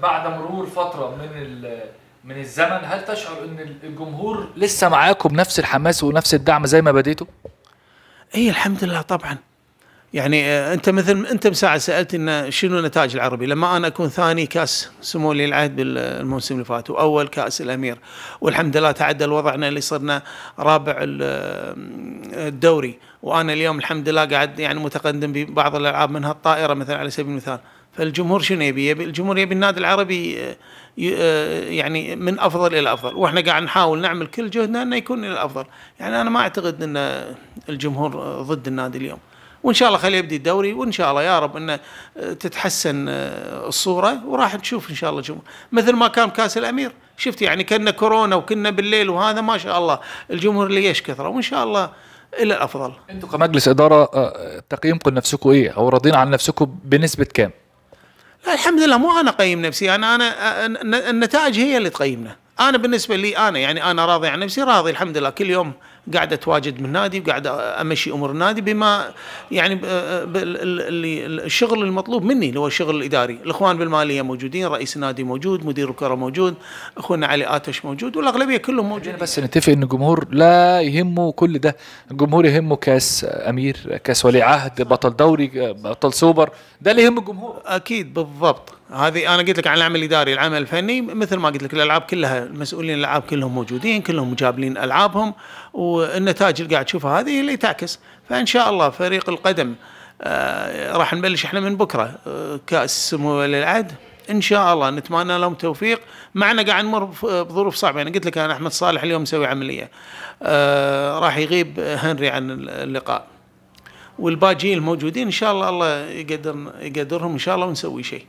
بعد مرور فترة من من الزمن هل تشعر إن الجمهور لسه معاكم بنفس الحماس ونفس الدعم زي ما بديتوا؟ اي الحمد لله طبعا. يعني آه، أنت مثل أنت مساعد سألت إن شنو نتاج العربي؟ لما أنا أكون ثاني كأس سمو ولي العهد بالموسم اللي فات وأول كأس الأمير. والحمد لله تعدل وضعنا اللي صرنا رابع ال- الدوري. وأنا اليوم الحمد لله قاعد يعني متقدم ببعض الألعاب منها الطائرة مثلا على سبيل المثال. فالجمهور شنو يبي؟ يبي الجمهور يبي النادي العربي آه، آه، يعني من أفضل إلى أفضل. وإحنا قاعد نحاول نعمل كل جهدنا إنه يكون إلى الأفضل. يعني أنا ما أعتقد إن الجمهور ضد النادي اليوم. وإن شاء الله خليه يبدي الدوري وإن شاء الله يا رب إنه آه، تتحسن الصورة وراح تشوف إن شاء الله جمهور مثل ما كان كأس الأمير. شفت يعني كنا كورونا وكنا بالليل وهذا ما شاء الله. الجمهور إيش كثرة وإن شاء الله إلى الأفضل. أنتوا كمجلس إدارة تقييمكم لنفسكم إيه أو راضيين عن نفسكم بنسبة كام؟ لا الحمد لله مو أنا اقيم نفسي أنا أنا النتائج هي اللي تقيمنا. أنا بالنسبة لي أنا يعني أنا راضي عن نفسي راضي الحمد لله. كل يوم قاعد اتواجد من النادي وقاعد أمشي أمور النادي بما يعني ال- اللي الشغل المطلوب مني اللي هو الشغل الإداري، الإخوان بالمالية موجودين، رئيس النادي موجود، مدير الكرة موجود، أخونا علي آتش موجود والأغلبية كلهم موجودين. بس نتفق إن الجمهور لا يهمه كل ده. الجمهور يهمه كأس أمير كأس ولي عهد بطل دوري بطل سوبر. ده اللي يهم الجمهور. أكيد بالضبط. هذه أنا قلت لك عن العمل الإداري العمل الفني مثل ما قلت لك الألعاب كلها المسؤولين الألعاب كلهم موجودين كلهم مجابلين ألعابهم والنتائج اللي قاعد تشوفها هذه اللي تعكس. فإن شاء الله فريق القدم آه راح نبلش إحنا من بكرة آه كأس سمو ولي العهد. إن شاء الله نتمنى لهم توفيق. معنا قاعد نمر بظروف صعبة. يعني قلت لك أنا أحمد صالح اليوم مسوي عملية. آه راح يغيب هنري عن اللقاء. والباجين الموجودين إن شاء الله الله يقدر يقدرهم إن شاء الله ونسوي شيء.